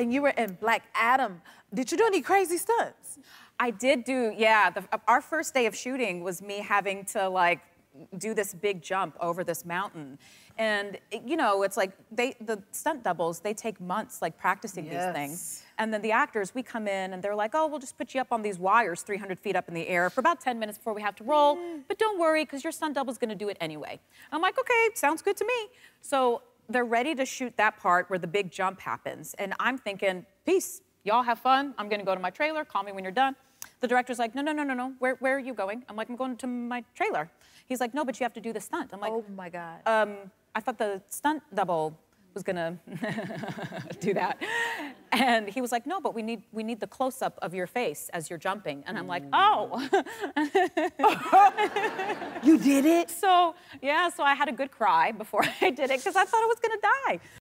and you were in Black Adam. Did you do any crazy stunts? I did do, yeah. The, our first day of shooting was me having to like do this big jump over this mountain. And it- you know, it's like they the stunt doubles, they take months like practicing these things. And then the actors, we come in and they're like, oh, we'll just put you up on these wires 300 feet up in the air for about 10 minutes before we have to roll. Mm. But don't worry, because your stunt double's gonna do it anyway. I'm like, okay, sounds good to me. So they're ready to shoot that part where the big jump happens. And I'm thinking, peace, y'all have fun. I'm gonna go to my trailer, call me when you're done. The director's like, no, no, no, no, no. Where, where are you going? I'm like, I'm going to my trailer. He's like, no, but you have to do the stunt. I'm like, Oh my God. um, I thought the stunt double was gonna do that. And he was like, no, but we need we need the close-up of your face as you're jumping. And I'm like, oh. you did it? so yeah, so I had a good cry before I did it because I thought I was gonna die.